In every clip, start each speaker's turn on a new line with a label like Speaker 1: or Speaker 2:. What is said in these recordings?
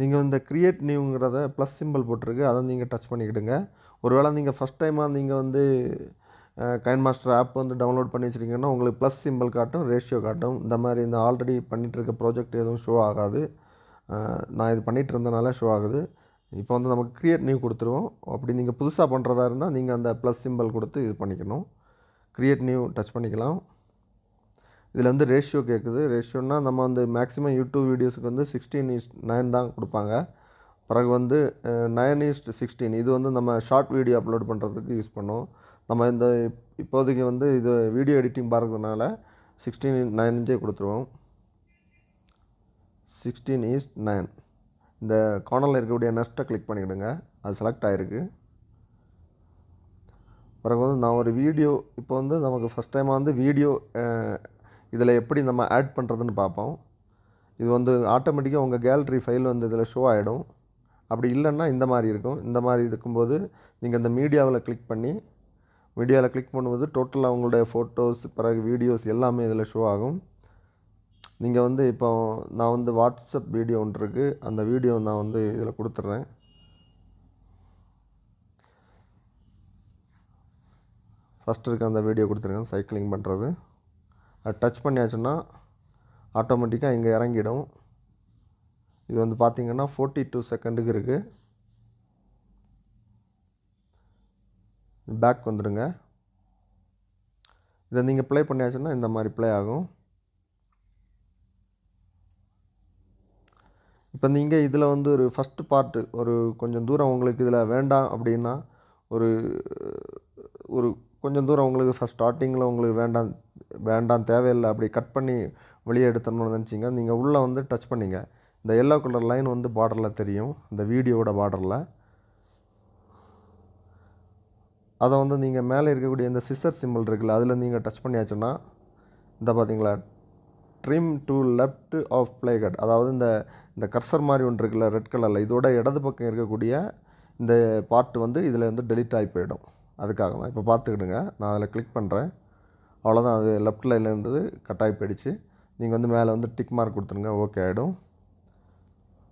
Speaker 1: நீங்கள் இந்த create நியூங்கிறத plus symbol போட்டிருக்கு அதை நீங்கள் டச் பண்ணிக்கிடுங்க. ஒருவேளை நீங்கள் ஃபஸ்ட் டைமாக நீங்கள் வந்து கைன் மாஸ்டர் ஆப் வந்து டவுன்லோட் பண்ணி வச்சுருக்கீங்கன்னா உங்களுக்கு ப்ளஸ் சிம்பிள் காட்டும் ரேஷியோ காட்டும். இந்த மாதிரி இந்த ஆல்ரெடி பண்ணிகிட்டு இருக்க ப்ராஜெக்ட் எதுவும் ஷோ ஆகாது. நான் இது பண்ணிகிட்டு இருந்தனால ஷோ ஆகுது. இப்போ வந்து நமக்கு க்ரியேட் நியூ கொடுத்துருவோம். அப்படி நீங்கள் புதுசாக பண்ணுறதா இருந்தால் நீங்கள் அந்த ப்ளஸ் சிம்பிள் கொடுத்து இது பண்ணிக்கணும். க்ரியேட் நியூ டச் பண்ணிக்கலாம். இதில் வந்து ரேஷியோ கேட்குது ரேஷியோனால் நம்ம வந்து மேக்ஸிமம் யூடியூப் வீடியோஸுக்கு வந்து சிக்ஸ்டீன் ஈஸ்ட் நைன் தான் கொடுப்பாங்க. பிறகு வந்து நைன் ஈஸ்ட் சிக்ஸ்டீன் இது வந்து நம்ம ஷார்ட் வீடியோ அப்லோட் பண்ணுறதுக்கு யூஸ் பண்ணோம். நம்ம இந்த இப்- இப்போதைக்கு வந்து இது வீடியோ எடிட்டிங் பார்க்கறதுனால சிக்ஸ்டீன் நைன் இன்ச்சே கொடுத்துருவோம். சிக்ஸ்டீன் ஈஸ்ட் நைன் இந்த கார்னரில் இருக்கக்கூடிய நெஸ்ட்டை கிளிக் பண்ணிவிடுங்க அது செலக்ட் ஆகிருக்கு பிறகு வந்து நான் ஒரு வீடியோ இப்போ வந்து நமக்கு ஃபஸ்ட் டைமாக வந்து வீடியோ இதில் எப்படி நம்ம ஆட் பண்ணுறதுன்னு பார்ப்போம். இது வந்து ஆட்டோமேட்டிக்காக உங்கள் கேலரி ஃபைல் வந்து இதில் ஷோ ஆகிடும் அப்படி இல்லைன்னா இந்த மாதிரி இருக்கும். இந்த மாதிரி இருக்கும்போது நீங்கள் இந்த மீடியாவில் கிளிக் பண்ணி மீடியாவில் கிளிக் பண்ணும்போது டோட்டலாக உங்களுடைய ஃபோட்டோஸ் பிறகு வீடியோஸ் எல்லாமே இதில் ஷோ ஆகும். நீங்கள் வந்து இப்போ நான் வந்து வாட்ஸ்அப் வீடியோ ஒன்று இருக்குது அந்த வீடியோ நான் வந்து இதில் கொடுத்துட்றேன். ஃபஸ்ட் இருக்க அந்த வீடியோ கொடுத்துருக்கேன் சைக்கிளிங் பண்ணுறது அது டச் பண்ணியாச்சுன்னா ஆட்டோமேட்டிக்காக இங்கே இறங்கிடும். இது வந்து பார்த்திங்கன்னா ஃபோர்ட்டி டூ செகண்டுக்கு இருக்குது பேக் வந்துடுங்க. இதை நீங்கள் ப்ளே பண்ணியாச்சுன்னா இந்த மாதிரி ப்ளே ஆகும். இப்போ நீங்கள் இதில் வந்து ஒரு ஃபஸ்ட்டு பார்ட்டு ஒரு கொஞ்சம் தூரம் உங்களுக்கு இதில் வேண்டாம் அப்படின்னா ஒரு ஒரு கொஞ்சம் தூரம் உங்களுக்கு ஃபஸ்ட் ஸ்டார்டிங்கில் உங்களுக்கு வேண்டாம் வேண்டாம் தேவையில்லை அப்படி கட் பண்ணி வெளியே எடுத்தணும்னு நினச்சிங்க நீங்கள் உள்ளே வந்து டச் பண்ணிங்க. இந்த எல்லோ கலர் லைன் வந்து பார்டரில் தெரியும் இந்த வீடியோவோட பார்டரில் அதை வந்து நீங்கள் மேலே இருக்கக்கூடிய இந்த சிஸ்டர் சிம்பிள் இருக்குல்ல அதில் நீங்கள் டச் பண்ணியாச்சுன்னா இந்த பார்த்தீங்களா trim to left of play cut அதாவது இந்த இந்த கர்சர் மாதிரி ஒன்று இருக்குல்ல ரெட் கலரில் இதோட இடது பக்கம் இருக்கக்கூடிய இந்த பார்ட் வந்து இதில் வந்து டெலிட் ஆகி போயிடும். அதுக்காக தான் இப்போ பார்த்துக்கிடுங்க நான் அதில் கிளிக் பண்ணுறேன் அவ்வளோதான் அது லெஃப்ட் லைனில் இருந்தது போயிடுச்சு. நீங்கள் வந்து மேலே வந்து டிக் மார்க் கொடுத்துருங்க ஓகே ஆகிடும்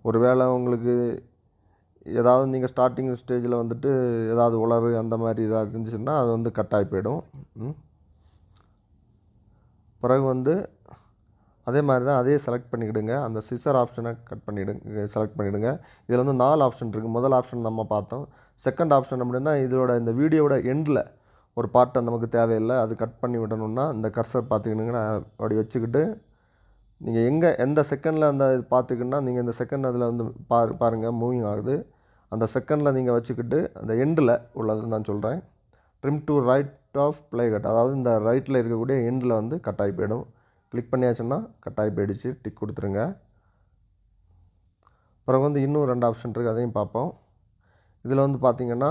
Speaker 1: ஒரு வேளை உங்களுக்கு ஏதாவது நீங்கள் ஸ்டார்டிங் ஸ்டேஜில் வந்துட்டு ஏதாவது உளறு அந்த மாதிரி ஏதாவது இருந்துச்சுன்னா அது வந்து கட்டாகி போயிடும். பிறகு வந்து அதே மாதிரி தான் அதே செலக்ட் பண்ணிக்கிடுங்க. அந்த சிசர் ஆப்ஷனை கட் பண்ணிவிடுங்க செலக்ட் பண்ணிவிடுங்க இதில் வந்து நாலு ஆப்ஷன் இருக்குது முதல் ஆப்ஷன் நம்ம பார்த்தோம். செகண்ட் ஆப்ஷன் அப்படின்னா இதோட இந்த வீடியோட எண்டில் ஒரு பாட்டை நமக்கு தேவையில்லை அது கட் பண்ணி விடணும்னா இந்த கர்சர் பார்த்துக்கிடுங்கன்னா அப்படி வச்சுக்கிட்டு நீங்கள் எங்கே எந்த செகண்டில் அந்த இது பார்த்துக்கின்னா நீங்கள் இந்த செகண்ட் அதில் வந்து பாரு பாருங்கள் மூவிங் ஆகுது. அந்த செகண்டில் நீங்கள் வச்சுக்கிட்டு அந்த எண்டில் உள்ளது நான் சொல்கிறேன் trim to right of play cut அதாவது இந்த ரைட்டில் இருக்கக்கூடிய எண்டில் வந்து கட் ஆகி போயிடும். கிளிக் பண்ணியாச்சுன்னா கட் ஆகி போயிடுச்சு. டிக் கொடுத்துருங்க. அப்புறம் வந்து இன்னும் ரெண்டு ஆப்ஷன் இருக்குது அதையும் பார்ப்போம். இதில் வந்து பார்த்திங்கன்னா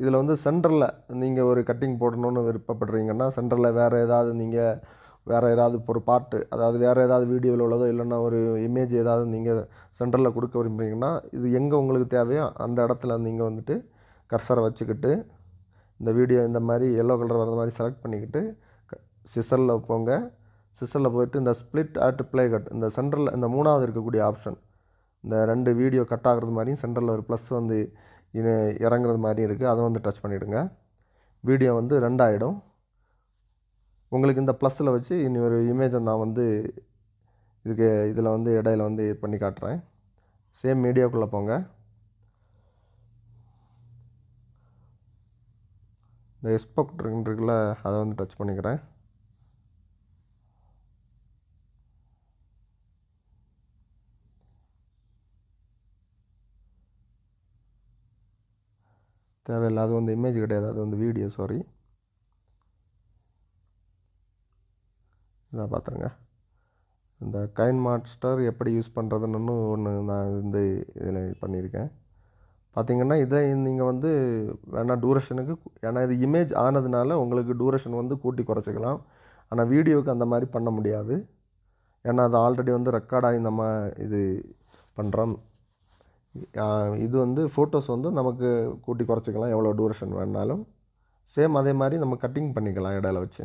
Speaker 1: இதில் வந்து சென்டரில் நீங்கள் ஒரு கட்டிங் போடணும்னு விருப்பப்படுறீங்கன்னா சென்டரில் வேறு ஏதாவது நீங்கள் வேறு ஏதாவது ஒரு பாட்டு அதாவது வேறு ஏதாவது வீடியோவில் உள்ளதோ இல்லைன்னா ஒரு இமேஜ் ஏதாவது நீங்கள் சென்டரில் கொடுக்க விரும்புறீங்கன்னா இது எங்கே உங்களுக்கு தேவையோ அந்த இடத்துல நீங்கள் வந்துட்டு கர்சரை வச்சுக்கிட்டு இந்த வீடியோ இந்த மாதிரி எல்லோ கலர் வர மாதிரி செலக்ட் பண்ணிக்கிட்டு சிசரில் போங்க. சிசரில் போயிட்டு இந்த ஸ்ப்ளிட் அட் ப்ளே கட் இந்த சென்டரில் இந்த மூணாவது இருக்கக்கூடிய ஆப்ஷன் இந்த ரெண்டு வீடியோ கட் ஆகுறது மாதிரியும் சென்டரில் ஒரு ப்ளஸ் வந்து இது இறங்குறது மாதிரி இருக்குது அதை வந்து டச் பண்ணிவிடுங்க வீடியோ வந்து ரெண்டாயிடும். உங்களுக்கு இந்த ப்ளஸில் வச்சு இனி ஒரு இமேஜை நான் வந்து இதுக்கு இதில் வந்து இடையில வந்து பண்ணி காட்டுறேன். சேம் மீடியாக்குள்ளே போங்க. இந்த எஸ்பெக்ட் இருக்குல்ல அதை வந்து டச் பண்ணிக்கிறேன். தேவையில்லை அது வந்து இமேஜ் கிடையாது. அது வந்து வீடியோ சாரி இதான் பார்த்துருங்க இந்த கைன் மாஸ்டர் எப்படி யூஸ் பண்ணுறதுன்னு ஒன்று நான் வந்து இதில் பண்ணியிருக்கேன். பார்த்தீங்கன்னா இதை நீங்கள் வந்து வேணால் டூரேஷனுக்கு ஏன்னா இது இமேஜ் ஆனதுனால உங்களுக்கு டூரேஷன் வந்து கூட்டி குறைச்சிக்கலாம். ஆனால் வீடியோவுக்கு அந்த மாதிரி பண்ண முடியாது. ஏன்னா அது ஆல்ரெடி வந்து ரெக்கார்டாகி நம்ம இது பண்ணுறோம் இது வந்து ஃபோட்டோஸ் வந்து நமக்கு கூட்டி குறைச்சிக்கலாம். எவ்வளோ டூரேஷன் வேணாலும். சேம் அதே மாதிரி நம்ம கட்டிங் பண்ணிக்கலாம் இடையில வச்சு.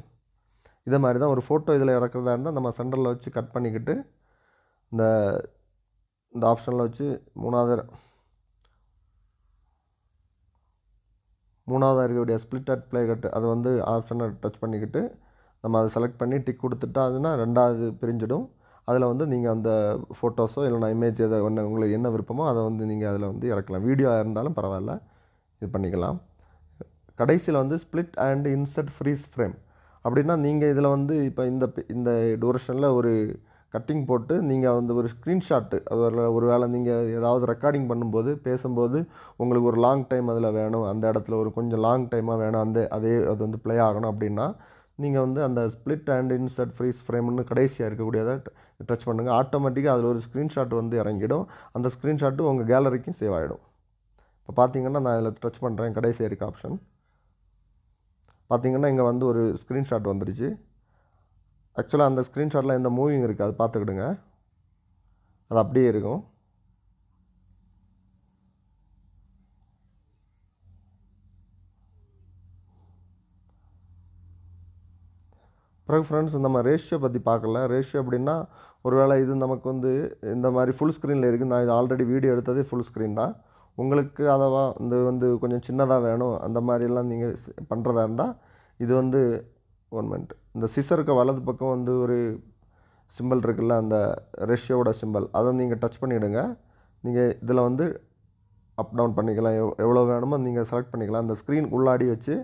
Speaker 1: இதே மாதிரி தான் ஒரு ஃபோட்டோ இதில் இறக்குறதா இருந்தால் நம்ம சென்டரில் வச்சு கட் பண்ணிக்கிட்டு இந்த இந்த ஆப்ஷனில் வச்சு மூணாவது மூணாவதாக இருக்கக்கூடிய ஸ்பிளிட் அட் ப்ளே கட் அதை வந்து ஆப்ஷனை டச் பண்ணிக்கிட்டு நம்ம அதை செலக்ட் பண்ணி டிக் கொடுத்துட்டாதுன்னா ரெண்டாவது பிரிஞ்சிடும். அதில் வந்து நீங்கள் அந்த ஃபோட்டோஸோ இல்லைனா இமேஜ் எதை ஒன்று உங்களுக்கு என்ன விருப்பமோ அதை வந்து நீங்கள் அதில் வந்து இறக்கலாம். வீடியோ இருந்தாலும் பரவாயில்ல இது பண்ணிக்கலாம். கடைசியில் வந்து split and insert freeze frame அப்படின்னா நீங்கள் இதில் வந்து இப்போ இந்த இந்த டூரேஷனில் ஒரு கட்டிங் போட்டு நீங்கள் வந்து ஒரு ஸ்க்ரீன்ஷாட்டு அதில் ஒரு வேளை நீங்கள் ஏதாவது ரெக்கார்டிங் பண்ணும்போது பேசும்போது உங்களுக்கு ஒரு லாங் டைம் அதில் வேணும். அந்த இடத்துல ஒரு கொஞ்சம் லாங் டைமாக வேணும். அந்த அதே அது வந்து ப்ளே ஆகணும் அப்படின்னா நீங்கள் வந்து அந்த ஸ்ப்ளிட் அண்ட் இன்சர்ட் ஃப்ரீஸ் ஃப்ரேம்னு கடைசியாக இருக்கக்கூடியதை டச் பண்ணுங்கள் ஆட்டோமேட்டிக்காக அதில் ஒரு ஸ்க்ரீன்ஷாட் வந்து இறங்கிடும். அந்த ஸ்க்ரீன்ஷாட்டு உங்கள் கேலரிக்கும் சேவ் ஆகிடும் இப்போ பார்த்தீங்கன்னா நான் இதில் டச் பண்ணுறேன் கடைசியாக இருக்க ஆப்ஷன் பார்த்தீங்கன்னா இங்கே வந்து ஒரு ஸ்க்ரீன்ஷாட் வந்துடுச்சு. ஆக்சுவலாக அந்த ஸ்க்ரீன்ஷாட்டில் எந்த மூவிங் இருக்குது அது பார்த்துக்கிடுங்க. அது அப்படியே இருக்கும். பிறகு ஃப்ரெண்ட்ஸ் நம்ம ரேஷியோ பற்றி பார்க்கல. ரேஷியோ அப்படின்னா ஒருவேளை இது நமக்கு வந்து இந்த மாதிரி ஃபுல் ஸ்க்ரீனில் இருக்குது. நான் இது ஆல்ரெடி வீடியோ எடுத்ததே ஃபுல் ஸ்க்ரீன் தான். உங்களுக்கு அதவா இந்த வந்து கொஞ்சம் சின்னதாக வேணும். அந்த மாதிரிலாம் நீங்கள் பண்ணுறதா இருந்தால் இது வந்து ஒன் மினிட் இந்த சிசருக்கு வலது பக்கம் வந்து ஒரு சிம்பிள் இருக்குல்ல அந்த ரேஷியோவோட சிம்பிள் அதை நீங்கள் டச் பண்ணிவிடுங்க நீங்கள் இதில் வந்து அப் டவுன் பண்ணிக்கலாம். எவ் எவ்வளோ வேணுமோ நீங்கள் செலக்ட் பண்ணிக்கலாம். அந்த ஸ்க்ரீன் உள்ளாடி வச்சு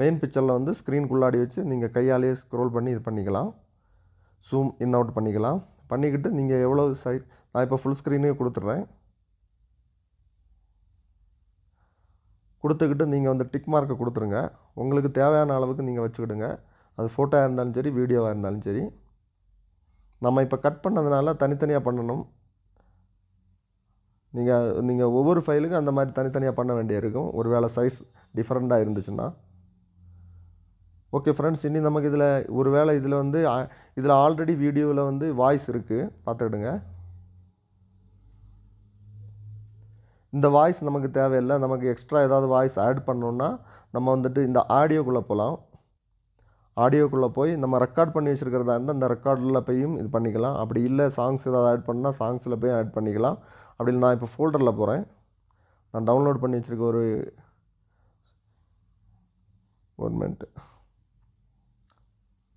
Speaker 1: மெயின் பிக்சரில் வந்து ஸ்க்ரீன் உள்ளாடி வச்சு நீங்கள் கையாலேயே ஸ்க்ரோல் பண்ணி இது பண்ணிக்கலாம். ஜூம் இன் அவுட் பண்ணிக்கலாம். பண்ணிக்கிட்டு நீங்கள் எவ்வளோ சைட் நான் இப்போ ஃபுல் ஸ்க்ரீனே கொடுத்துட்றேன். கொடுத்துக்கிட்டு நீங்கள் வந்து டிக் மார்க்கை கொடுத்துருங்க. உங்களுக்கு தேவையான அளவுக்கு நீங்கள் வச்சுக்கிடுங்க. அது ஃபோட்டோவாக இருந்தாலும் சரி வீடியோவாக இருந்தாலும் சரி. நம்ம இப்போ கட் பண்ணதுனால தனித்தனியாக பண்ணணும். நீங்கள் நீங்கள் ஒவ்வொரு ஃபைலுக்கும் அந்த மாதிரி தனித்தனியாக பண்ண வேண்டியிருக்கும் ஒரு வேளை சைஸ் டிஃப்ரெண்ட்டாக இருந்துச்சுன்னா. ஓகே ஃப்ரெண்ட்ஸ் இனி நமக்கு இதில் ஒரு வேளை இதில் வந்து இதில் ஆல்ரெடி வீடியோவில் வந்து வாய்ஸ் இருக்குது பார்த்துக்கிடுங்க. இந்த வாய்ஸ் நமக்கு தேவையில்லை. நமக்கு எக்ஸ்ட்ரா ஏதாவது வாய்ஸ் ஆட் பண்ணோன்னா நம்ம வந்துட்டு இந்த ஆடியோக்குள்ளே போகலாம் ஆடியோக்குள்ளே போய் நம்ம ரெக்கார்ட் பண்ணி வச்சுருக்கிறதா இருந்தால் அந்த ரெக்கார்டில் போயும் இது பண்ணிக்கலாம். அப்படி இல்லை சாங்ஸ் ஏதாவது ஆட் பண்ணால் சாங்ஸில் போய் ஆட் பண்ணிக்கலாம். அப்படி நான் இப்போ ஃபோல்டரில் போகிறேன் நான் டவுன்லோட் பண்ணி வச்சுருக்க ஒரு ஒரு மினிட்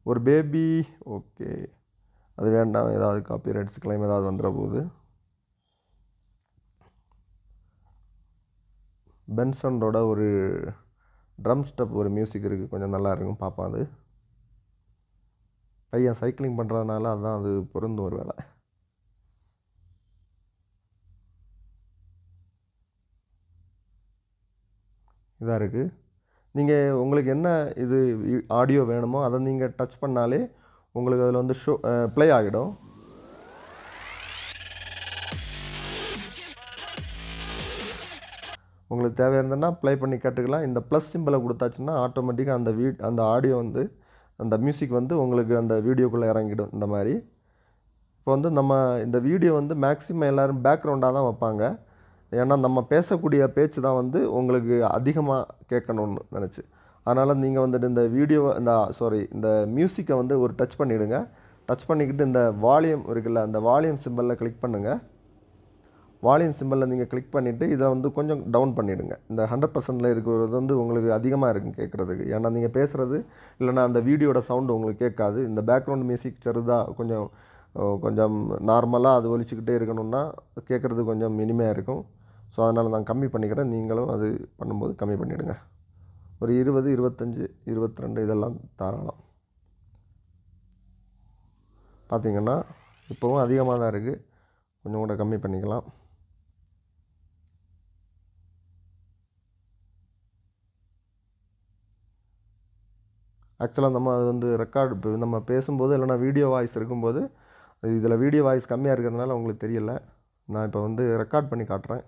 Speaker 1: ஒரு பேபி ஓகே அது வேண்டாம் ஏதாவது காப்பி ரைட்ஸ் கிளைம் ஏதாவது வந்துட போகுது பென்சனோட ஒரு ட்ரம் ஸ்டெப் ஒரு மியூசிக் இருக்குது கொஞ்சம் நல்லா இருக்கும் பார்ப்போம் அது. பையன் சைக்கிளிங் பண்ணுறதுனால அதுதான் அது பொருந்தும் ஒரு வேலை. இதாக இருக்குது நீங்கள் உங்களுக்கு என்ன இது ஆடியோ வேணுமோ அதை நீங்கள் டச் பண்ணாலே உங்களுக்கு அதில் வந்து ஷோ ப்ளே ஆகிடும். உங்களுக்கு தேவை இருந்ததுன்னா ப்ளே பண்ணி கேட்டுக்கலாம். இந்த ப்ளஸ் சிம்பிளை கொடுத்தாச்சுன்னா ஆட்டோமேட்டிக்காக அந்த வீ அந்த ஆடியோ வந்து அந்த மியூசிக் வந்து உங்களுக்கு அந்த வீடியோக்குள்ளே இறங்கிடும். இந்த மாதிரி. இப்போ வந்து நம்ம இந்த வீடியோ வந்து மேக்ஸிமம் எல்லோரும் பேக்ரவுண்டாக தான் வைப்பாங்க. ஏன்னா நம்ம பேசக்கூடிய பேச்சு தான் வந்து உங்களுக்கு அதிகமாக கேட்கணும்னு நினச்சி. அதனால் நீங்கள் வந்துட்டு இந்த வீடியோ இந்த சாரி இந்த மியூசிக்கை வந்து ஒரு டச் பண்ணிவிடுங்க டச் பண்ணிக்கிட்டு இந்த வால்யூம் இருக்குல்ல அந்த வால்யூம் சிம்பிளில் கிளிக் பண்ணுங்கள் வால்யூம் சிம்பிளில் நீங்கள் கிளிக் பண்ணிவிட்டு இதை வந்து கொஞ்சம் டவுன் பண்ணிவிடுங்க இந்த ஹண்ட்ரட் பர்சன்டில் இருக்கிறது வந்து உங்களுக்கு அதிகமாக இருக்கும் கேட்குறதுக்கு. ஏன்னா நீங்கள் பேசுகிறது இல்லைனா அந்த வீடியோட சவுண்டு உங்களுக்கு கேட்காது. இந்த பேக்ரவுண்ட் மியூசிக் சிறுதாக கொஞ்சம் கொஞ்சம் நார்மலாக அது ஒழிச்சிக்கிட்டே இருக்கணும்னா கேட்குறது கொஞ்சம் இனிமையாக இருக்கும். ஸோ அதனால் நான் கம்மி பண்ணிக்கிறேன். நீங்களும் அது பண்ணும்போது கம்மி பண்ணிவிடுங்க ஒரு இருபது இருபத்தஞ்சி இருபத்தி ரெண்டு இதெல்லாம் தாராளம். பார்த்திங்கன்னா இப்போவும் அதிகமாக தான் இருக்குது கொஞ்சம் கூட கம்மி பண்ணிக்கலாம். ஆக்சுவலாக நம்ம அது வந்து ரெக்கார்டு இப்போ நம்ம பேசும்போது இல்லைனா வீடியோ வாய்ஸ் இருக்கும்போது இதில் வீடியோ வாய்ஸ் கம்மியாக இருக்கிறதுனால உங்களுக்கு தெரியல. நான் இப்போ வந்து ரெக்கார்ட் பண்ணி காட்டுறேன்.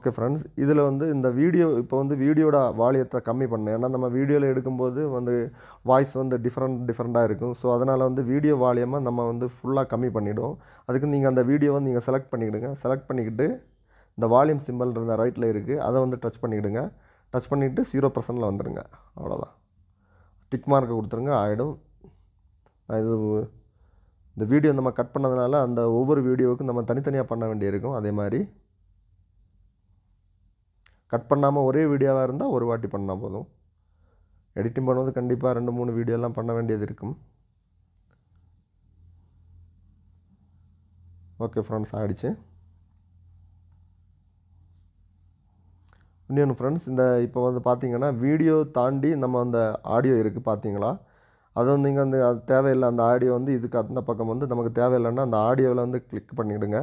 Speaker 1: ஓகே ஃப்ரெண்ட்ஸ் இதில் வந்து இந்த வீடியோ இப்போ வந்து வீடியோட வாலியத்தை கம்மி பண்ணேன். ஏன்னா நம்ம வீடியோவில் எடுக்கும்போது வந்து வாய்ஸ் வந்து டிஃப்ரெண்ட் டிஃப்ரெண்ட்டாக இருக்கும். ஸோ அதனால் வந்து வீடியோ வால்யூமை நம்ம வந்து ஃபுல்லாக கம்மி பண்ணிவிடும் அதுக்கு நீங்கள் அந்த வீடியோவை நீங்கள் செலக்ட் பண்ணிக்கிடுங்க. செலக்ட் பண்ணிக்கிட்டு இந்த வால்யூம் சிம்பிள்ன்ற ரைட்டில் இருக்குது அதை வந்து டச் பண்ணிக்கிடுங்க. டச் பண்ணிவிட்டு ஜீரோ பர்சன்டில் வந்துடுங்க அவ்வளோதான் டிக் மார்க்கை கொடுத்துருங்க. ஆகிடும் இது இந்த வீடியோ நம்ம கட் பண்ணதுனால அந்த ஒவ்வொரு வீடியோவுக்கும் நம்ம தனித்தனியாக பண்ண வேண்டியிருக்கும். அதே மாதிரி கட் பண்ணாமல் ஒரே வீடியோவாக இருந்தால் ஒரு வாட்டி பண்ணால் போதும். எடிட்டிங் பண்ணும்போது கண்டிப்பாக ரெண்டு மூணு வீடியோலாம் பண்ண வேண்டியது இருக்கும். ஓகே ஃப்ரெண்ட்ஸ் ஆகிடுச்சு இன்னொன்று ஃப்ரெண்ட்ஸ் இந்த இப்போ வந்து பார்த்தீங்கன்னா வீடியோ தாண்டி நம்ம அந்த ஆடியோ இருக்குது பார்த்தீங்களா அது வந்து நீங்கள் வந்து அது தேவையில்லை அந்த ஆடியோ வந்து இதுக்கு அந்த பக்கம் வந்து நமக்கு தேவையில்லைன்னா அந்த ஆடியோவில் வந்து கிளிக் பண்ணிவிடுங்க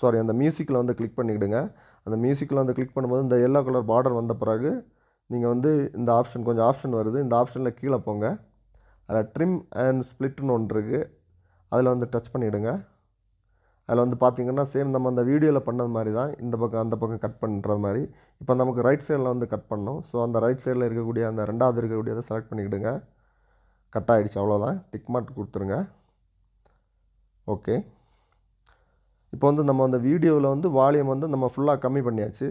Speaker 1: சாரி அந்த மியூசிக்கில் வந்து கிளிக் பண்ணிவிடுங்க அந்த மியூசிக்கில் வந்து கிளிக் பண்ணும்போது இந்த எல்லோ கலர் பார்டர் வந்த பிறகு நீங்கள் வந்து இந்த ஆப்ஷன் கொஞ்சம் ஆப்ஷன் வருது. இந்த ஆப்ஷனில் கீழே போங்க. அதில் ட்ரிம் அண்ட் ஸ்ப்ளிட்னு ஒன்று இருக்குது அதில் வந்து டச் பண்ணிவிடுங்க அதில் வந்து பார்த்தீங்கன்னா சேம் நம்ம அந்த வீடியோவில் பண்ணது மாதிரி தான். இந்த பக்கம் அந்த பக்கம் கட் பண்ணுறது மாதிரி. இப்போ நமக்கு ரைட் சைடில் வந்து கட் பண்ணணும். ஸோ அந்த ரைட் சைடில் இருக்கக்கூடிய அந்த ரெண்டாவது இருக்கக்கூடியதை செலக்ட் பண்ணிக்கிடுங்க கட் ஆகிடுச்சு அவ்வளோதான் டிக் மார்க் கொடுத்துருங்க. ஓகே இப்போ வந்து நம்ம அந்த வீடியோவில் வந்து வால்யூம் வந்து நம்ம ஃபுல்லாக கம்மி பண்ணியாச்சு.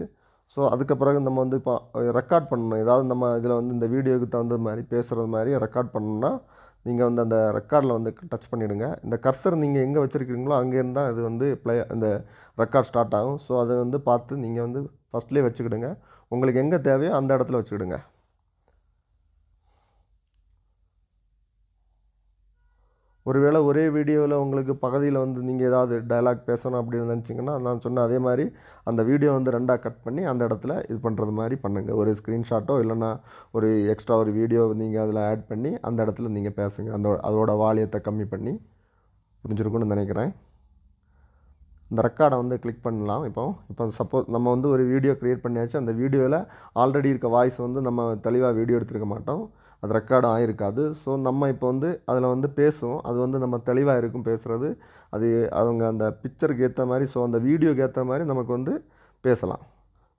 Speaker 1: ஸோ அதுக்கு பிறகு நம்ம வந்து இப்போ ரெக்கார்ட் பண்ணணும். ஏதாவது நம்ம இதில் வந்து இந்த வீடியோவுக்கு தகுந்த மாதிரி பேசுகிறது மாதிரி ரெக்கார்ட் பண்ணணும்னா நீங்கள் வந்து அந்த ரெக்கார்டில் வந்து டச் பண்ணிவிடுங்க இந்த கர்சர் நீங்கள் எங்கே வச்சுருக்கீங்களோ அங்கேருந்து தான் இது வந்து ப்ளே இந்த ரெக்கார்ட் ஸ்டார்ட் ஆகும். ஸோ அதை வந்து பார்த்து நீங்கள் வந்து ஃபஸ்ட்லேயே வச்சுக்கிடுங்க. உங்களுக்கு எங்கே தேவையோ அந்த இடத்துல வச்சுக்கிடுங்க. ஒருவேளை ஒரே வீடியோவில் உங்களுக்கு பகுதியில் வந்து நீங்கள் ஏதாவது டயலாக் பேசணும் அப்படின்னு நினச்சிங்கன்னா நான் சொன்ன அதே மாதிரி அந்த வீடியோ வந்து ரெண்டாக கட் பண்ணி அந்த இடத்துல இது பண்ணுறது மாதிரி பண்ணுங்கள் ஒரு ஸ்க்ரீன்ஷாட்டோ இல்லைன்னா ஒரு எக்ஸ்ட்ரா ஒரு வீடியோ நீங்கள் அதில் ஆட் பண்ணி அந்த இடத்துல நீங்கள் பேசுங்க. அந்த அதோட வாலியத்தை கம்மி பண்ணி. புரிஞ்சிருக்கும்னு நினைக்கிறேன். இந்த ரெக்கார்டை வந்து கிளிக் பண்ணலாம் இப்போ. இப்போ சப்போஸ் நம்ம வந்து ஒரு வீடியோ க்ரியேட் பண்ணியாச்சு. அந்த வீடியோவில் ஆல்ரெடி இருக்க வாய்ஸ் வந்து நம்ம தெளிவாக வீடியோ எடுத்துருக்க மாட்டோம். அது ரெக்கார்டும் ஆகிருக்காது ஸோ நம்ம இப்போ வந்து அதில் வந்து பேசுவோம். அது வந்து நம்ம தெளிவாக இருக்கும் பேசுகிறது அது அவங்க அந்த பிக்சருக்கு ஏற்ற மாதிரி ஸோ அந்த வீடியோக்கு ஏற்ற மாதிரி நமக்கு வந்து பேசலாம்.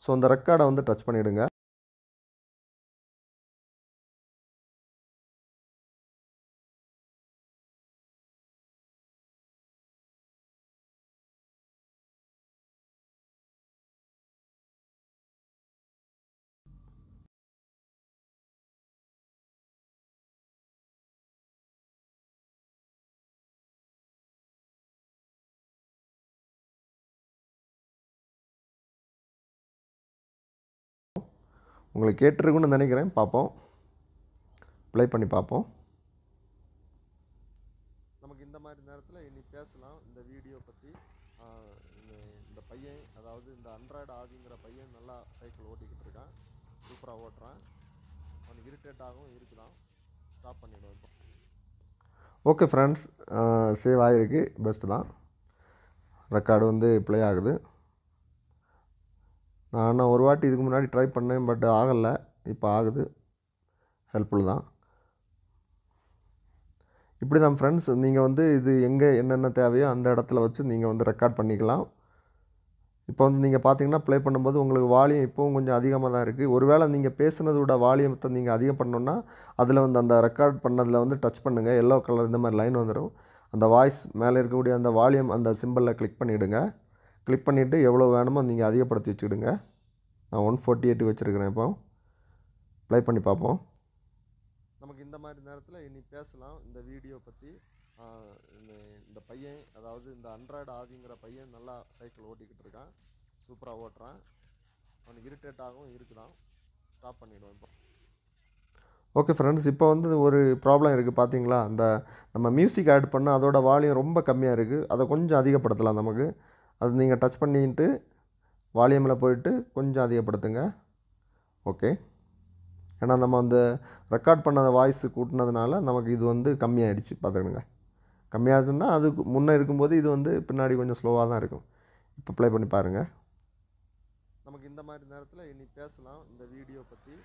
Speaker 1: ஸோ அந்த ரெக்கார்டை வந்து டச் பண்ணிவிடுங்க உங்களுக்கு கேட்டிருக்குன்னு நினைக்கிறேன். பார்ப்போம். ப்ளே பண்ணி பார்ப்போம். நமக்கு இந்த மாதிரி நேரத்தில் இனி பேசலாம். இந்த வீடியோ பற்றி இந்த பையன் அதாவது இந்த அண்ட்ராய்டு ஆதிங்கிற பையன் நல்லா சைக்கிள் ஓட்டிக்கிட்டு இருக்கான். சூப்பராக ஓட்டுறான். அவனுக்கு இரிட்டேட்டாகவும் இருக்குதான். ஸ்டாப் பண்ணிவிடுவோம் ஓகே ஃப்ரெண்ட்ஸ் சேவ் ஆகிருக்கு பெஸ்ட்டு தான். ரெக்கார்டு வந்து ப்ளே ஆகுது. நான் நான் ஒரு வாட்டி இதுக்கு முன்னாடி ட்ரை பண்ணேன் பட் ஆகலை. இப்போ ஆகுது. ஹெல்ப்ஃபுல் தான். இப்படி தான் ஃப்ரெண்ட்ஸ் நீங்கள் வந்து இது எங்கே என்னென்ன தேவையோ அந்த இடத்துல வச்சு நீங்கள் வந்து ரெக்கார்ட் பண்ணிக்கலாம். இப்போ வந்து நீங்கள் பார்த்தீங்கன்னா ப்ளே பண்ணும்போது உங்களுக்கு வால்யூம் இப்போவும் கொஞ்சம் அதிகமாக தான் இருக்குது ஒருவேளை நீங்கள் பேசுனதோட வால்யூமத்தை நீங்கள் அதிகம் பண்ணோன்னா அதில் வந்து அந்த ரெக்கார்ட் பண்ணதில் வந்து டச் பண்ணுங்கள் எல்லோ கலர் இந்த மாதிரி லைன் வந்துடும் அந்த வாய்ஸ் மேலே இருக்கக்கூடிய அந்த வால்யூம் அந்த சிம்பிளில் கிளிக் பண்ணிவிடுங்க கிளிக் பண்ணிவிட்டு எவ்வளோ வேணுமோ நீங்கள் அதிகப்படுத்தி வச்சுக்கிடுங்க. நான் ஒன் ஃபோர்ட்டி எயிட் வச்சுருக்கிறேன் இப்போ. ப்ளே பண்ணி பார்ப்போம். நமக்கு இந்த மாதிரி நேரத்தில் இனி பேசலாம். இந்த வீடியோ பற்றி இந்த பையன் அதாவது இந்த அண்ட்ராய்டு ஆவிங்கிற பையன் நல்லா சைக்கிள் ஓட்டிக்கிட்டு இருக்கான். சூப்பராக ஓட்டுறான். அவனுக்கு இரிட்டேட்டாகவும் இருக்குதான் ஸ்டாப் பண்ணிவிடுவோம் இப்போ. ஓகே ஃப்ரெண்ட்ஸ் இப்போ வந்து ஒரு ப்ராப்ளம் இருக்குது பார்த்தீங்களா அந்த நம்ம மியூசிக் ஆட் பண்ணால் அதோட வால்யூம் ரொம்ப கம்மியாக இருக்குது அதை கொஞ்சம் அதிகப்படுத்தலாம் நமக்கு. அது நீங்கள் டச் பண்ணிட்டு வால்யூமில் போயிட்டு கொஞ்சம் அதிகப்படுத்துங்க. ஓகே ஏன்னா நம்ம அந்த ரெக்கார்ட் பண்ண வாய்ஸ் கூட்டினதுனால நமக்கு இது வந்து கம்மியாயிடுச்சு பார்த்துக்கணுங்க. கம்மியாகுதுன்னா அதுக்கு முன்னே இருக்கும்போது இது வந்து பின்னாடி கொஞ்சம் ஸ்லோவாக தான் இருக்கும். இப்போ ப்ளே பண்ணி பாருங்கள் நமக்கு இந்த மாதிரி நேரத்தில் இனி பேசலாம். இந்த வீடியோ பற்றி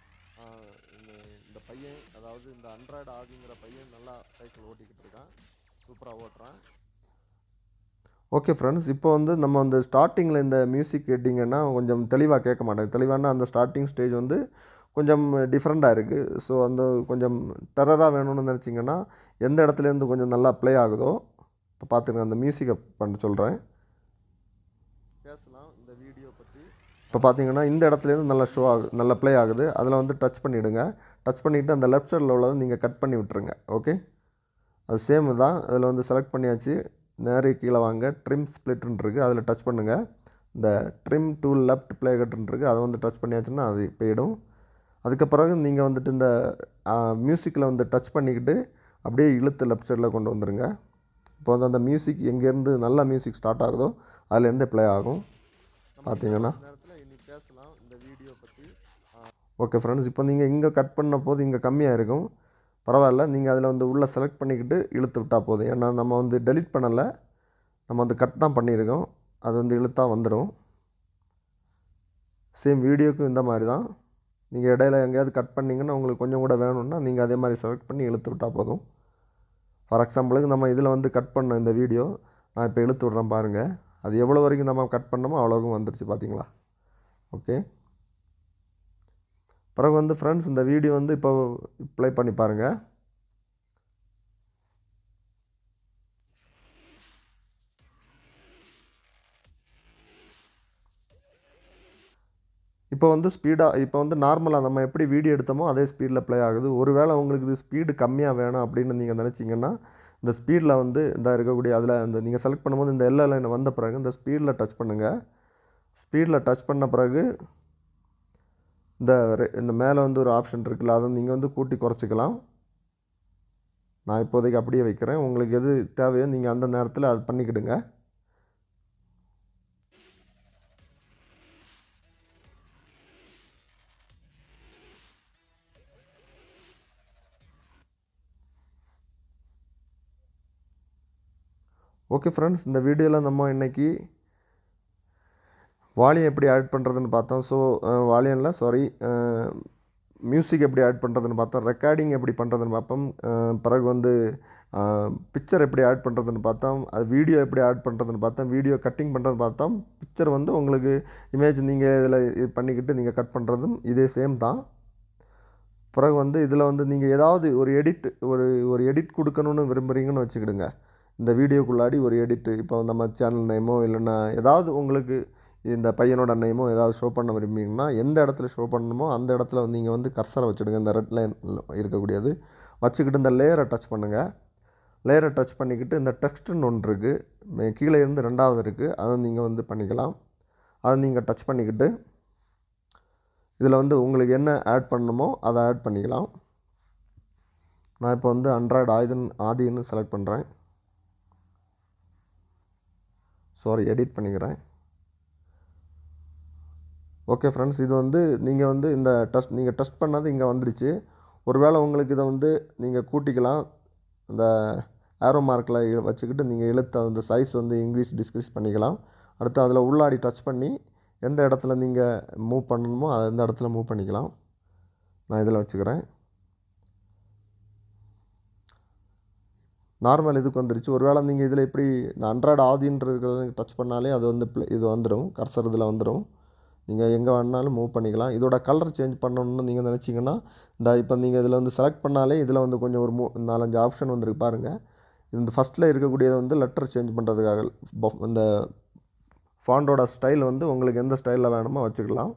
Speaker 1: இந்த பையன் அதாவது இந்த அண்ட்ராய்டு ஆகுங்கிற பையன் நல்லா சைக்கிள் ஓட்டிக்கிட்டு இருக்கான். சூப்பராக ஓட்டுறான். ஓகே ஃப்ரெண்ட்ஸ் இப்போ வந்து நம்ம அந்த ஸ்டார்டிங்கில் இந்த மியூசிக் கேட்டிங்கன்னா கொஞ்சம் தெளிவாக கேட்க மாட்டேங்க தெளிவான அந்த ஸ்டார்டிங் ஸ்டேஜ் வந்து கொஞ்சம் டிஃப்ரெண்ட்டாக இருக்குது ஸோ அந்த கொஞ்சம் டெரராக வேணும்னு நினச்சிங்கன்னா எந்த இடத்துலேருந்து கொஞ்சம் நல்லா ப்ளே ஆகுதோ இப்போ பார்த்துங்க அந்த மியூசிக்கை பண்ண சொல்கிறேன் பேசலாம். இந்த வீடியோ பற்றி இப்போ பார்த்தீங்கன்னா இந்த இடத்துலேருந்து நல்லா ஷோ ஆகுது நல்லா ப்ளே ஆகுது. அதில் வந்து டச் பண்ணிவிடுங்க டச் பண்ணிவிட்டு அந்த லெஃப்ட் சைடில் உள்ளதை நீங்கள் கட் பண்ணி விட்டுருங்க. ஓகே அது சேம் தான். அதில் வந்து செலக்ட் பண்ணியாச்சு. நேரே கீழே வாங்க. ட்ரிம் ஸ்ப்ளிட்னு இருக்குது அதில் டச் பண்ணுங்கள் இந்த ட்ரிம் டூ லெஃப்ட் ப்ளே கட்டுன்னு இருக்குது அதை வந்து டச் பண்ணியாச்சுன்னா அது போயிடும். அதுக்கு பிறகு நீங்கள் வந்துட்டு இந்த மியூசிக்கில் வந்து டச் பண்ணிக்கிட்டு அப்படியே இழுத்து லெஃப்ட் சைடில் கொண்டு வந்துடுங்க இப்போ வந்து அந்த மியூசிக் எங்கேருந்து நல்ல மியூசிக் ஸ்டார்ட் ஆகுதோ அதுலேருந்து ப்ளே ஆகும். பார்த்தீங்கன்னா ஓகே ஃப்ரெண்ட்ஸ் இப்போ நீங்கள் இங்கே கட் பண்ண போது இங்கே கம்மியாக இருக்கும் பரவாயில்ல நீங்கள் அதில் வந்து உள்ளே செலக்ட் பண்ணிக்கிட்டு இழுத்து விட்டால் போதும். ஏன்னா நம்ம வந்து டெலிட் பண்ணலை. நம்ம வந்து கட் தான் பண்ணியிருக்கோம். அது வந்து இழுத்தா வந்துடும் சேம் வீடியோக்கும் இந்த மாதிரி தான். நீங்கள் இடையில எங்கேயாவது கட் பண்ணிங்கன்னா உங்களுக்கு கொஞ்சம் கூட வேணும்னா நீங்கள் அதே மாதிரி செலக்ட் பண்ணி இழுத்து விட்டால் போதும். ஃபார் எக்ஸாம்பிளுக்கு நம்ம இதில் வந்து கட் பண்ண இந்த வீடியோ நான் இப்போ இழுத்து விட்றேன் பாருங்கள் அது எவ்வளோ வரைக்கும் நம்ம கட் பண்ணோமோ அவ்வளோக்கும் வந்துருச்சு பார்த்தீங்களா ஓகே பிறகு வந்து ஃப்ரெண்ட்ஸ் இந்த வீடியோ வந்து இப்போ ப்ளே பண்ணி பாருங்கள் இப்போ வந்து ஸ்பீடாக இப்போ வந்து நார்மலாக நம்ம எப்படி வீடியோ எடுத்தோமோ அதே ஸ்பீடில் ப்ளே ஆகுது. ஒருவேளை உங்களுக்கு இது ஸ்பீடு கம்மியாக வேணும் அப்படின்னு நீங்கள் நினச்சிங்கன்னா இந்த ஸ்பீடில் வந்து இந்த இருக்கக்கூடிய அதில் அந்த நீங்கள் செலக்ட் பண்ணும்போது இந்த எல்லை லைன் வந்த பிறகு இந்த ஸ்பீடில் டச் பண்ணுங்கள் ஸ்பீடில் டச் பண்ண பிறகு இந்த இந்த மேலே வந்து ஒரு ஆப்ஷன் இருக்குல்ல அதை நீங்கள் வந்து கூட்டி குறைச்சிக்கலாம். நான் இப்போதைக்கு அப்படியே வைக்கிறேன். உங்களுக்கு எது தேவையோ நீங்கள் அந்த நேரத்தில் அது பண்ணிக்கிடுங்க. ஓகே ஃப்ரெண்ட்ஸ் இந்த வீடியோவில் நம்ம இன்னைக்கு வால்யூம் எப்படி ஆட் பண்ணுறதுன்னு பார்த்தோம். ஸோ வால்யூமில் சாரி மியூசிக் எப்படி ஆட் பண்ணுறதுன்னு பார்த்தோம். ரெக்கார்டிங் எப்படி பண்ணுறதுன்னு பார்ப்போம். பிறகு வந்து பிக்சர் எப்படி ஆட் பண்ணுறதுன்னு பார்த்தோம். அது வீடியோ எப்படி ஆட் பண்ணுறதுன்னு பார்த்தோம். வீடியோ கட்டிங் பண்ணுறது பார்த்தோம். பிக்சர் வந்து உங்களுக்கு இமேஜ் நீங்கள் இதில் இது பண்ணிக்கிட்டு நீங்கள் கட் பண்ணுறதும் இதே சேம் தான். பிறகு வந்து இதில் வந்து நீங்கள் ஏதாவது ஒரு எடிட் ஒரு ஒரு எடிட் கொடுக்கணும்னு விரும்புகிறீங்கன்னு வச்சுக்கிடுங்க. இந்த வீடியோக்குள்ளாடி ஒரு எடிட்டு இப்போ நம்ம சேனல் நேமோ இல்லைன்னா ஏதாவது உங்களுக்கு இந்த பையனோட நேமும் ஏதாவது ஷோ பண்ண விரும்பிங்கன்னா எந்த இடத்துல ஷோ பண்ணணுமோ அந்த இடத்துல வந்து நீங்கள் வந்து கர்சரை வச்சுடுங்க. இந்த ரெட் லைன் இருக்கக்கூடியது. வச்சுக்கிட்டு இந்த லேயரை டச் பண்ணுங்கள் லேயரை டச் பண்ணிக்கிட்டு இந்த டெக்ஸ்ட்டுன்னு ஒன்று இருக்குது கீழே இருந்து ரெண்டாவது இருக்குது அதை நீங்கள் வந்து பண்ணிக்கலாம். அதை நீங்கள் டச் பண்ணிக்கிட்டு இதில் வந்து உங்களுக்கு என்ன ஆட் பண்ணணுமோ அதை ஆட் பண்ணிக்கலாம். நான் இப்போ வந்து அண்ட்ராய்டு ஆயுதன் ஆதின்னு செலக்ட் பண்ணுறேன் சாரி எடிட் பண்ணிக்கிறேன். ஓகே ஃப்ரெண்ட்ஸ் இது வந்து நீங்கள் வந்து இந்த டெஸ்ட் நீங்கள் டெஸ்ட் பண்ணது இங்கே வந்துருச்சு. ஒருவேளை உங்களுக்கு இதை வந்து நீங்கள் கூட்டிக்கலாம். இந்த ஆரோ மார்க்கில் வச்சுக்கிட்டு நீங்கள் இழுத்த அந்த சைஸ் வந்து இங்கிலீஷ் டிஸ்கிரீஸ் பண்ணிக்கலாம். அடுத்து அதில் உள்ளாடி டச் பண்ணி எந்த இடத்துல நீங்கள் மூவ் பண்ணணுமோ அது அந்த இடத்துல மூவ் பண்ணிக்கலாம். நான் இதில் வச்சுக்கிறேன். நார்மல் இதுக்கு வந்துருச்சு. ஒருவேளை நீங்கள் இதில் எப்படி இந்த அண்ட்ராய்டு ஆதின்றதுக்கு டச் பண்ணாலே அது வந்து இது வந்துடும் கர்சர் இதில் வந்துடும் நீங்கள் எங்கே வேணாலும் மூவ் பண்ணிக்கலாம். இதோட கலர் சேஞ்ச் பண்ணணும்னு நீங்கள் நினச்சிங்கன்னா இந்த இப்போ நீங்கள் இதில் வந்து செலக்ட் பண்ணாலே இதில் வந்து கொஞ்சம் ஒரு மூ நாலஞ்சு ஆப்ஷன் வந்துருக்கு பாருங்கள் இந்த ஃபஸ்ட்டில் இருக்கக்கூடியது வந்து லெட்டர் சேஞ்ச் பண்ணுறதுக்காக இந்த ஃபாண்டோட ஸ்டைல் வந்து உங்களுக்கு எந்த ஸ்டைலில் வேணுமோ வச்சுக்கலாம்.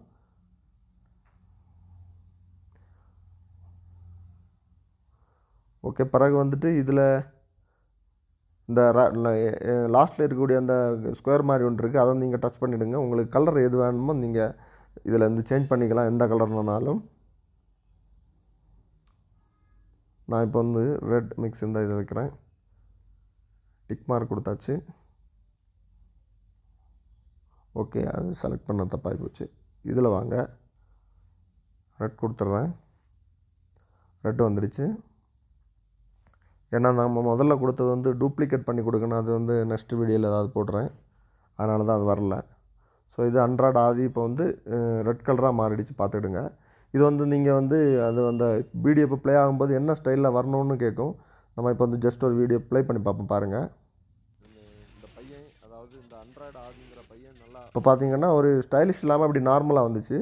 Speaker 1: ஓகே பிறகு வந்துட்டு இதில் இந்த லாஸ்ட்டில் இருக்கக்கூடிய அந்த ஸ்கொயர் மாதிரி ஒன்று இருக்குது அதை நீங்கள் டச் பண்ணிவிடுங்க உங்களுக்கு கலர் எது வேணுமோ நீங்கள் இதில் இருந்து சேஞ்ச் பண்ணிக்கலாம் எந்த கலர்னாலும் நான் இப்போ வந்து ரெட் மிக்ஸ் இந்த இதை வைக்கிறேன். டிக் மார்க் கொடுத்தாச்சு. ஓகே அது செலக்ட் பண்ண தப்பாகி போச்சு. இதில் வாங்க. ரெட் கொடுத்துட்றேன். ரெட் வந்துடுச்சு. ஏன்னா நம்ம முதல்ல கொடுத்தது வந்து டூப்ளிகேட் பண்ணி கொடுக்கணும். அது வந்து நெக்ஸ்ட் வீடியோவில் ஏதாவது போடுறேன். அதனால தான் அது வரல. ஸோ இது அன்றாட ஆதி இப்போ வந்து ரெட் கலராக மாறிடுச்சு. பார்த்துக்கிடுங்க. இது வந்து நீங்கள் வந்து அது அந்த வீடியோ இப்போ ப்ளே ஆகும்போது என்ன ஸ்டைலில் வரணும்னு கேட்கும். நம்ம இப்போ வந்து ஜஸ்ட் ஒரு வீடியோ ப்ளே பண்ணி பார்ப்போம். பாருங்கள் இந்த பையன் அதாவது இந்த அன்றாய்டு ஆதிங்கிற பையன் நல்லா இப்போ பார்த்தீங்கன்னா ஒரு ஸ்டைலிஷ் இல்லாமல் அப்படி நார்மலாக வந்துச்சு.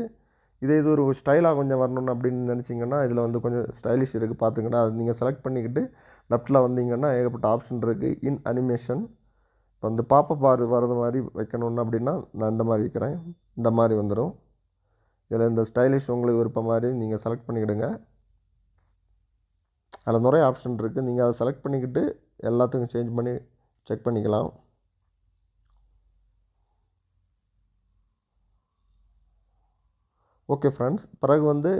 Speaker 1: இதே இது ஒரு ஸ்டைலாக கொஞ்சம் வரணும்னு அப்படின்னு நினச்சிங்கன்னா இதில் வந்து கொஞ்சம் ஸ்டைலிஷ் இருக்குது பார்த்துங்கன்னா அது நீங்கள் செலக்ட் பண்ணிக்கிட்டு லெஃப்ட்டில் வந்தீங்கன்னா ஏகப்பட்ட ஆப்ஷன் இருக்குது இன் அனிமேஷன் இப்போ வந்து பாப்ப பாரு வரது மாதிரி வைக்கணும்னு அப்படின்னா நான் இந்த மாதிரி வைக்கிறேன். இந்த மாதிரி வந்துடும் இதில் இந்த ஸ்டைலிஷ் உங்களுக்கு விருப்பம் மாதிரி நீங்கள் செலக்ட் பண்ணிக்கிடுங்க. அதில் நிறைய ஆப்ஷன் இருக்குது நீங்கள் அதை செலக்ட் பண்ணிக்கிட்டு எல்லாத்துக்கும் சேஞ்ச் பண்ணி செக் பண்ணிக்கலாம். ஓகே ஃப்ரெண்ட்ஸ் பிறகு வந்து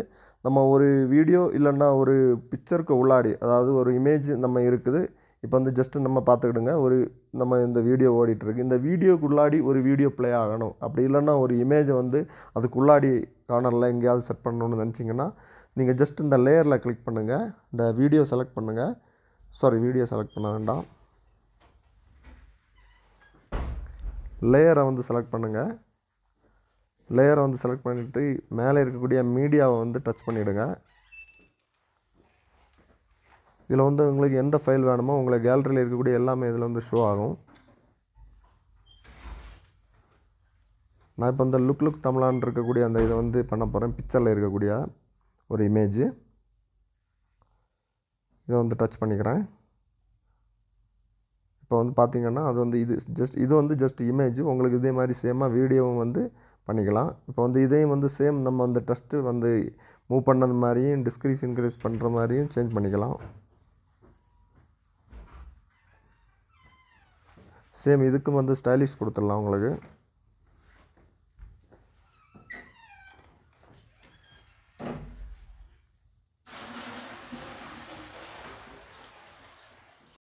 Speaker 1: நம்ம ஒரு வீடியோ இல்லைன்னா ஒரு பிக்சருக்கு உள்ளாடி அதாவது ஒரு இமேஜ் நம்ம இருக்குது. இப்போ வந்து ஜஸ்ட்டு நம்ம பார்த்துக்கிடுங்க. ஒரு நம்ம இந்த வீடியோ ஓடிட்டுருக்கு. இந்த வீடியோக்கு உள்ளாடி ஒரு வீடியோ ப்ளே ஆகணும். அப்படி இல்லைன்னா ஒரு இமேஜை வந்து அதுக்கு உள்ளாடி கார்னரில் எங்கேயாவது செட் பண்ணணும்னு நினச்சிங்கன்னா நீங்கள் ஜஸ்ட் இந்த லேயரில் கிளிக் பண்ணுங்கள் இந்த வீடியோ செலக்ட் பண்ணுங்கள் சாரி வீடியோ செலக்ட் பண்ண வேண்டாம். லேயரை வந்து செலக்ட் பண்ணுங்கள் லேயரை வந்து செலக்ட் பண்ணிவிட்டு மேலே இருக்கக்கூடிய மீடியாவை வந்து டச் பண்ணிவிடுங்க இதில் வந்து உங்களுக்கு எந்த ஃபைல் வேணுமோ உங்களை கேலரியில் இருக்கக்கூடிய எல்லாமே இதில் வந்து ஷோ ஆகும். நான் இப்போ இந்த லுக் லுக் தமிழான் இருக்கக்கூடிய அந்த இதை வந்து பண்ண போகிறேன் பிக்சரில் இருக்கக்கூடிய ஒரு இமேஜ் இதை வந்து டச் பண்ணிக்கிறேன். இப்போ வந்து பார்த்திங்கன்னா அது வந்து இது ஜஸ்ட் இது வந்து ஜஸ்ட் இமேஜ் உங்களுக்கு இதே மாதிரி சேமாக வீடியோவும் வந்து பண்ணிக்கலாம். இப்போ வந்து இதையும் வந்து சேம் நம்ம அந்த டஸ்ட்டு வந்து மூவ் பண்ணது மாதிரியும் டிஸ்க்ரீஸ் இன்க்ரீஸ் பண்ணுற மாதிரியும் சேஞ்ச் பண்ணிக்கலாம். சேம் இதுக்கும் வந்து ஸ்டைலிஷ் கொடுத்துடலாம் உங்களுக்கு.